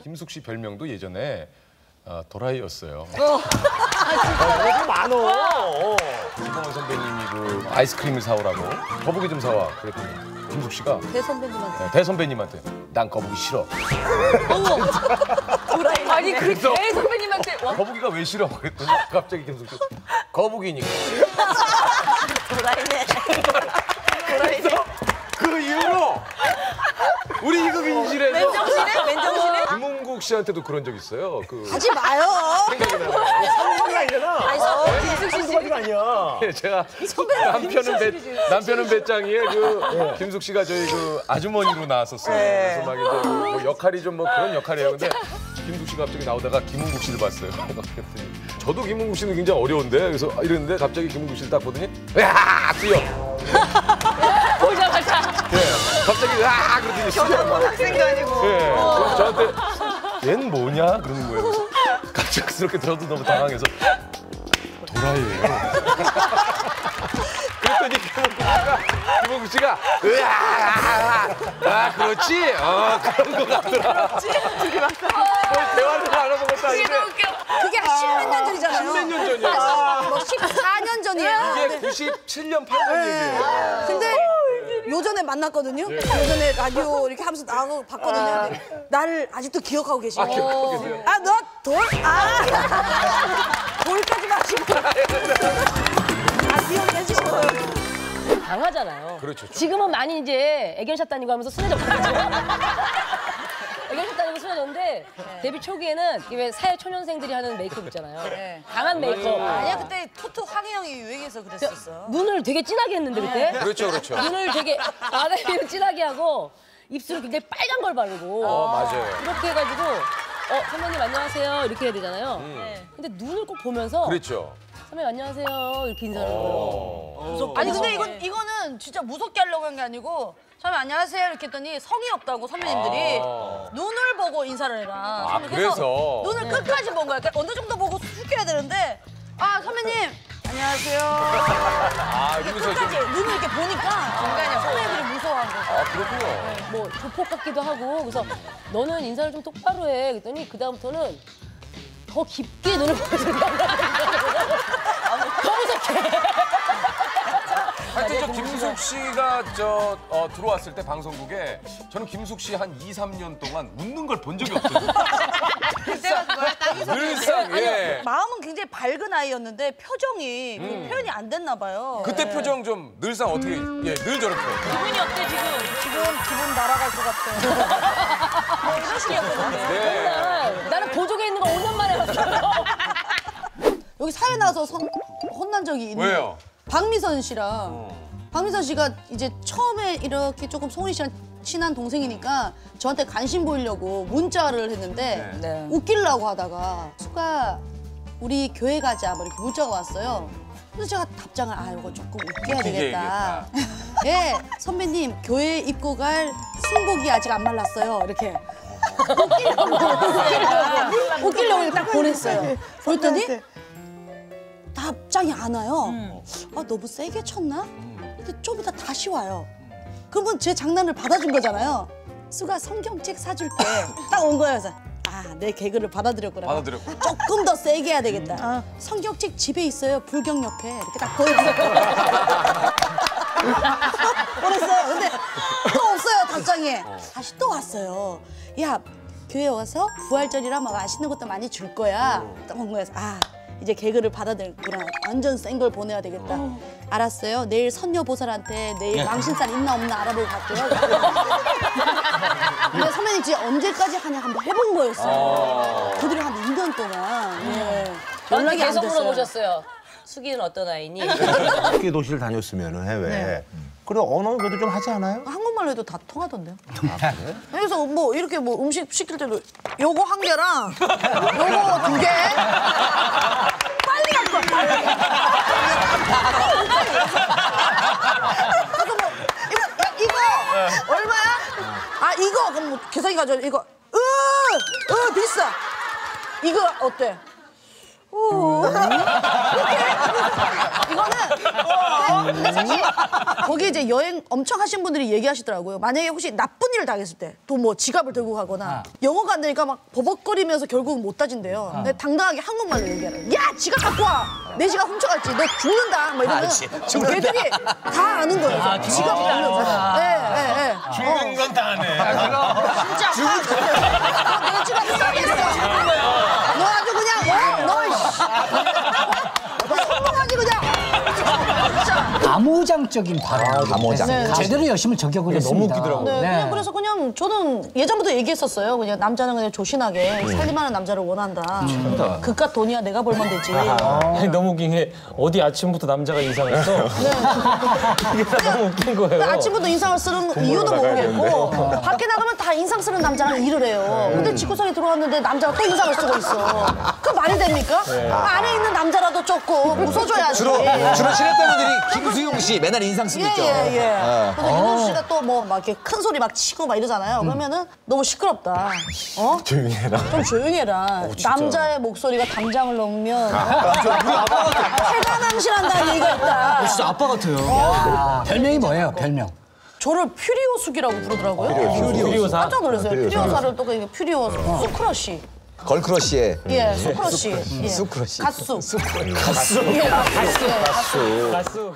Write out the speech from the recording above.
김숙 씨 별명도 예전에 어, 도라이였어요. 너무 많어. 이봉원 선배님이 그 아이스크림을 사오라고 거북이 좀 사와 그랬더니 김숙 씨가 대 선배님한테. 네, 대 선배님한테 난 거북이 싫어. 아니 그 대 선배님한테 와 거북이가 왜 싫어? 그랬더니 갑자기 김숙 씨 거북이니까. 도라이네. 그 이후로 우리 이극인실에서 맨정신에 맨정신에. 씨한테도 그런 적 있어요. 그 하지 마요. 생각이 나요. 성공이 아니잖아. 아니 서 김숙 씨 아니야. 제가 남편은 배 남편은 배짱이에 그 김숙 씨가 저희 그 아주머니로 나왔었어요. 그래서 막 이제 뭐 역할이 좀 뭐 그런 역할이에요. 근데 김숙 씨가 갑자기 나오다가 김홍국 씨를 봤어요. 그랬더니 저도 김홍국 씨는 굉장히 어려운데 그래서 이랬는데 갑자기 김홍국 씨를 딱 보더니 야 뛰어. 보자마자 예, 갑자기 야 그러더니 뛰어. 학생도 아니고. 예, 그래서 저한테 얜 뭐냐 그러는 거예요. 그래서 갑작스럽게 저도 너무 당황해서 도라이예요. 그랬더니 김홍국 씨가 으아 아 그렇지 어 그런 거 같더라. 뭘 대화를 나눠본 것도 아닌데 그게 십몇 년 전이잖아요. 십몇 년 전이야. 뭐 14년 전이야. 이게 97년 8년 얘기예요. 근데 요전에 만났거든요. 요전에 라디오 이렇게 하면서 나하고 봤거든요. 근데 나를 아직도 기억하고 계시고. 아 기억하고 계세요? 아, 너 돌? 아! 돌까지 마시고. 아, 기억해 거예요. 강하잖아요. 그렇죠. 지금은 많이 이제 애견샷 다니고 하면서 순해졌거든요. 순해졌는데 데뷔 초기에는 이왜 사회 초년생들이 하는 메이크업 있잖아요. 강한 메이크업. 아니야, 그때 토토 황혜영이 유행해서 그랬었어. 눈을 되게 진하게 했는데 그때. 그렇죠 그렇죠. 눈을 되게 아래 위로 진하게 하고 입술을 굉장히 빨간 걸 바르고 어 맞아요. 이렇게 해가지고 어 선배님 안녕하세요 이렇게 해야 되잖아요. 음. 근데 눈을 꼭 보면서 그렇죠. 선배님 안녕하세요 이렇게 인사하는 거예요. 어. 아니, 근데 이건, 이거는 진짜 무섭게 하려고 한 게 아니고, 선배님 안녕하세요 이렇게 했더니 성의 없다고 선배님들이 아. 눈을 보고 인사를 해라. 아, 그래서? 눈을 끝까지 본 거야. 그러니까 어느 정도 보고 숙여야 되는데, 아, 선배님 안녕하세요. 아 이러면서 좀 끝까지 눈을 이렇게 보니까 중간에 선배님들이 무서워한 거죠. 아 그렇군요. 뭐 조폭 같기도 하고 그래서 너는 인사를 좀 똑바로 해 그랬더니 그 다음부터는 더 깊게 눈을 보여준다고 더 무섭게 하여튼 저 김숙 씨가 저 어, 들어왔을 때 방송국에 저는 김숙 씨 한 2, 3년 동안 웃는 걸 본 적이 없거든요. 늘상 예. 마음은 굉장히 밝은 아이였는데 표정이 그 표현이 안 됐나 봐요. 그때 표정 좀 늘상 어떻게 예, 늘 저렇게. 기분이 어때 지금? 지금 기분 날아갈 것 같아. 뭐 이런 식이었거든요. 네. 나는, 나는 보조개 있는 거 5년 만에 봤어요 여기 사회 나와서 선- 혼난 적이 있는 왜요? 박미선 씨랑 박미선 씨가 이제 처음에 이렇게 조금 송은이 씨랑 친한 동생이니까 저한테 관심 보이려고 문자를 했는데 네. 웃기려고 하다가 수가 우리 교회 가자 뭐 이렇게 문자가 왔어요. 그래서 제가 답장을 아 이거 조금 웃겨야 되겠다. 예 선배님 교회 입고 갈 승복이 아직 안 말랐어요 이렇게. 웃기려고 웃기려고 웃기려고 딱 보냈어요. 그랬더니 답장이 안 와요. 아 너무 세게 쳤나? 근데 좀 이따 다시 와요. 그러면 제 장난을 받아준 거잖아요. 수가 성경책 사줄게. 딱 온 거예요. 그래서 아 내 개그를 받아들였구나. 받아들였고. 조금 더 세게 해야 되겠다. 성경책 집에 있어요. 불경 옆에 이렇게 딱 보여주세요. 그랬어요. 근데 또 없어요 답장이. 다시 또 왔어요. 야 교회 와서 부활절이라 막 맛있는 것도 많이 줄 거야. 딱온 거예요. 아 이제 개그를 받아들구나. 완전 센 걸 보내야 되겠다. 알았어요. 내일 선녀 보살한테 내일 망신살 있나 없나 알아보고 갈게요. 근데 선배님 진짜 언제까지 하냐 한번 해본 거였어요. 그들이 한 2년 동안 예. 저한테 연락이 안 계속 됐어요. 물어보셨어요 수기는 어떤 아이니? 세계 도시를 다녔으면 해외. 그래 언어는 그래도 좀 하지 않아요? 한국말로 해도 다 통하던데요. 그래서 뭐 이렇게 뭐 음식 시킬 때도 요거 한 개랑 요거 두 개. 빨리 할 거야. 빨리. 그래서 뭐 이거 야, 이거 얼마야? 아 이거 그럼 뭐 계산기 가져 이거 으, 으 비싸. 이거 어때? 오, 이거는 근데 사실 거기 이제 여행 엄청 하신 분들이 얘기하시더라고요. 만약에 혹시 나쁜 일을 당했을 때 또 뭐 지갑을 들고 가거나 영어가 안 되니까 막 버벅거리면서 결국은 못 따진대요. 근데 당당하게 한국말로 얘기하라. 야 지갑 갖고 와. 내 지갑 훔쳐갔지. 너 죽는다. 막 이러면 지금 걔들이 다 아는 거예요. 지갑 들려서. 네, 네, 네. 죽은 건다 아네. 진짜. 아, 내가 훔쳐갔어. 너 아주 그냥 너, 너 씨. 너 성공하지 그냥. 암호장적인 발언. 암호장. 네. 제대로 열심히 저격을 했습니다. 네, 그냥 그래서 그냥 저는 예전부터 얘기했었어요. 그냥 남자는 그냥 조신하게 살림하는 남자를 원한다. 그깟 돈이야 내가 벌면 되지. 아니, 너무 웃긴 게 어디 아침부터 남자가 인상을 써? 이게 너무 웃긴 거예요. 아침부터 인상을 쓰는 이유도 모르겠고 밖에 나가면 다 인상 쓰는 남자랑 일을 해요. 근데 집구석에 들어왔는데 남자가 또 인상을 쓰고 있어. 그 말이 됩니까? 안에 있는 남자라도 조금 웃어줘야지. 주로 주로 친했던 분들이 김수 용 씨 맨날 인상 쓰고 있죠. 예예예. 예, 근데 윤호 씨가 또 뭐 막 이렇게 큰 소리 막 치고 막 이러잖아요. 그러면은 너무 시끄럽다. 어? 조용히 해라. 좀 조용히 해라. 남자의 목소리가 담장을 넘으면 해가망실한다는 얘기가 있다. 진짜 아빠 같아요. 별명이 뭐예요, 별명? 저를 퓨리오숙이라고 부르더라고요. 퓨리오사? 깜짝 놀랐어요. 퓨리오사를 또 그냥 퓨리오 수크러쉬. 걸크러쉬에 예, 수크러쉬. 예. 수크러쉬. 갓수. 가수. 예, 가수. 예, 가수. 가수.